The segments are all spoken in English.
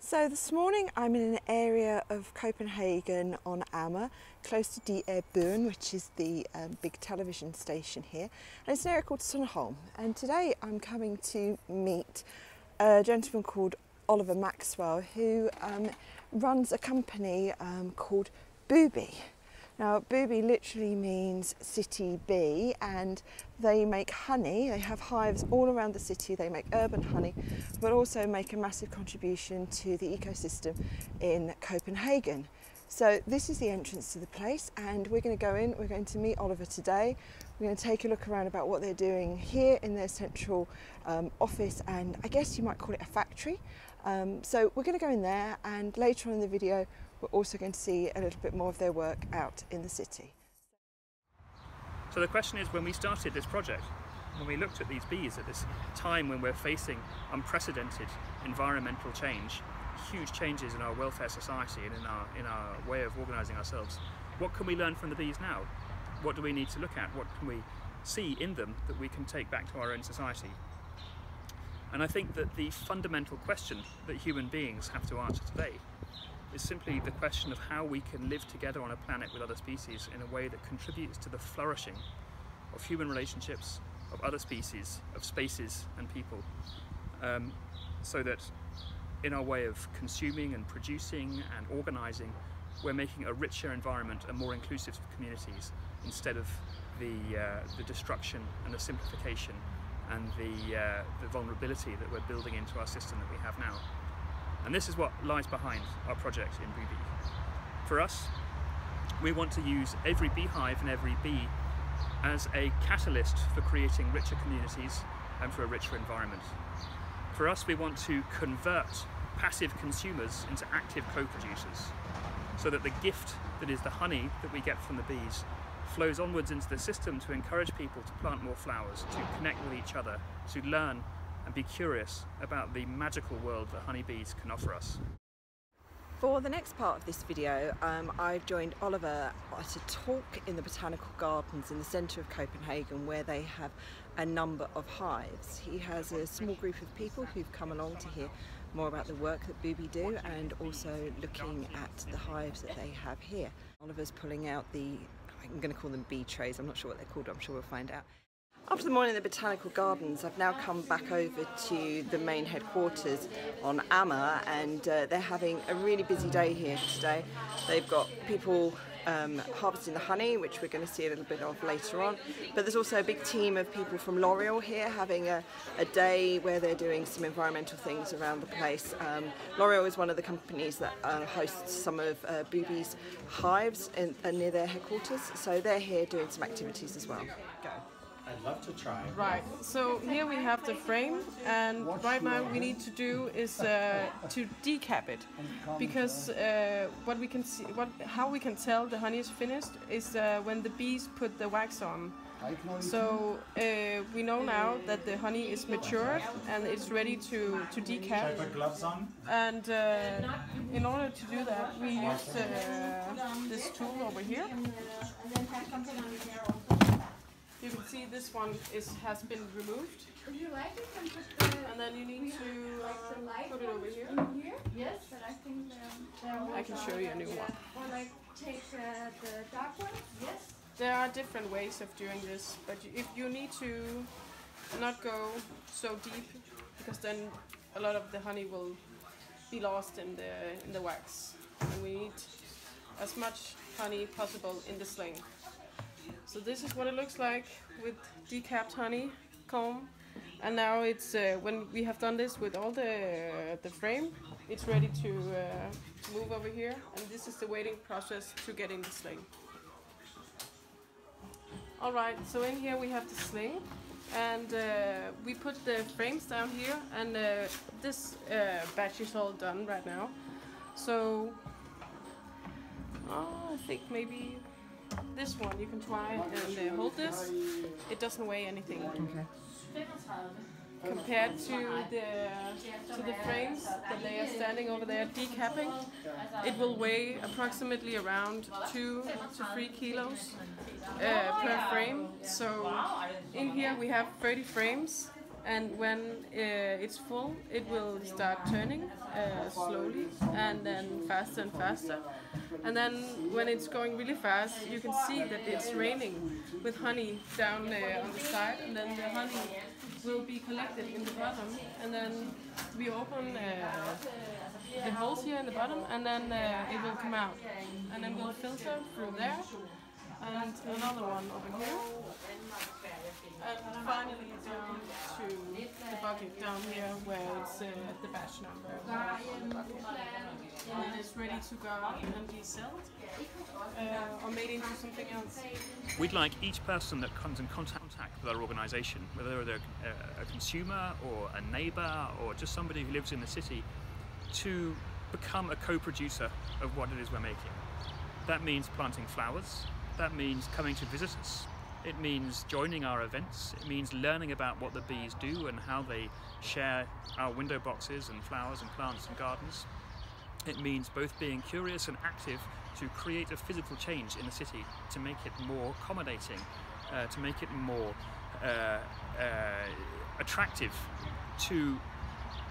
So this morning I'm in an area of Copenhagen on Amager, close to Byen, which is the um, big television station here. And it's an area called Sundholm. And today I'm coming to meet a gentleman called Oliver Maxwell who um, runs a company um, called Bybi. Now, Bybi literally means city bee, and they make honey. They have hives all around the city. They make urban honey, but also make a massive contribution to the ecosystem in Copenhagen. So this is the entrance to the place, and we're going to go in. We're going to meet Oliver today. We're going to take a look around about what they're doing here in their central um, office, and I guess you might call it a factory. Um, so we're going to go in there, and later on in the video, we're also going to see a little bit more of their work out in the city. So the question is when we started this project, when we looked at these bees at this time when we're facing unprecedented environmental change, huge changes in our welfare society and in our, in our way of organising ourselves, what can we learn from the bees now? What do we need to look at? What can we see in them that we can take back to our own society? And I think that the fundamental question that human beings have to answer today is simply the question of how we can live together on a planet with other species in a way that contributes to the flourishing of human relationships, of other species, of spaces and people. Um, so that in our way of consuming and producing and organising, we're making a richer environment and more inclusive communities instead of the, uh, the destruction and the simplification and the, uh, the vulnerability that we're building into our system that we have now. And this is what lies behind our project in Bybi. For us, we want to use every beehive and every bee as a catalyst for creating richer communities and for a richer environment. For us, we want to convert passive consumers into active co-producers so that the gift that is the honey that we get from the bees flows onwards into the system to encourage people to plant more flowers, to connect with each other, to learn and be curious about the magical world that honeybees can offer us. For the next part of this video, um, I've joined Oliver at a talk in the Botanical Gardens in the centre of Copenhagen where they have a number of hives. He has a small group of people who've come along to hear more about the work that Bybi do and also looking at the hives that they have here. Oliver's pulling out the, I'm going to call them bee trays, I'm not sure what they're called, I'm sure we'll find out. After the morning in the Botanical Gardens, I've now come back over to the main headquarters on Amager and uh, they're having a really busy day here today. They've got people um, harvesting the honey, which we're going to see a little bit of later on. But there's also a big team of people from L'Oreal here having a, a, day where they're doing some environmental things around the place. Um, L'Oreal is one of the companies that uh, hosts some of uh, Bybi's hives in, uh, near their headquarters, so they're here doing some activities as well. Love to try. Right. So here we have the frame, and right now we need to do is uh, to decap it, because uh, what we can see, what how we can tell the honey is finished is uh, when the bees put the wax on. So uh, we know now that the honey is matured and it's ready to to decap. Should I put gloves on? And uh, in order to do that, we use uh, this tool over here. You can see this one is has been removed. If you like, you can put the. And then you need to uh, put it over here. In here? Yes, but I think um, I can show you a new one. Or like take uh, the dark one? Yes. There are different ways of doing this, but if you need to not go so deep, because then a lot of the honey will be lost in the in the wax, and we need as much honey possible in the sling. So this is what it looks like with decapped honey comb. And now it's uh, when we have done this with all the uh, the frame, it's ready to, uh, move over here. And this is the waiting process to get in the sling. All right, so in here we have the sling, and uh, we put the frames down here, and uh, this uh, batch is all done right now. So oh, I think maybe this one you can try and uh, hold this. It doesn't weigh anything. Okay. Compared to the to the frames that they are standing over there decapping, it will weigh approximately around two to three kilos uh, per frame. So in here we have 30 frames and when uh, it's full, it will start turning uh, slowly and then faster and faster. And then when it's going really fast, you can see that it's raining with honey down uh, on the side, and then the honey will be collected in the bottom, and then we open uh, the holes here in the bottom, and then uh, it will come out, and then we'll filter through there, and another one over here, and finally down bucket down here where it's uh, the batch number then it's ready to go and be uh, or made into something else. We'd like each person that comes in contact with our organisation, whether they're a, a consumer or a neighbour or just somebody who lives in the city, to become a co-producer of what it is we're making. That means planting flowers, that means coming to visit us, it means joining our events, it means learning about what the bees do and how they share our window boxes and flowers and plants and gardens. It means both being curious and active to create a physical change in the city, to make it more accommodating, uh, to make it more uh, uh, attractive to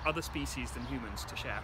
other species than humans to share.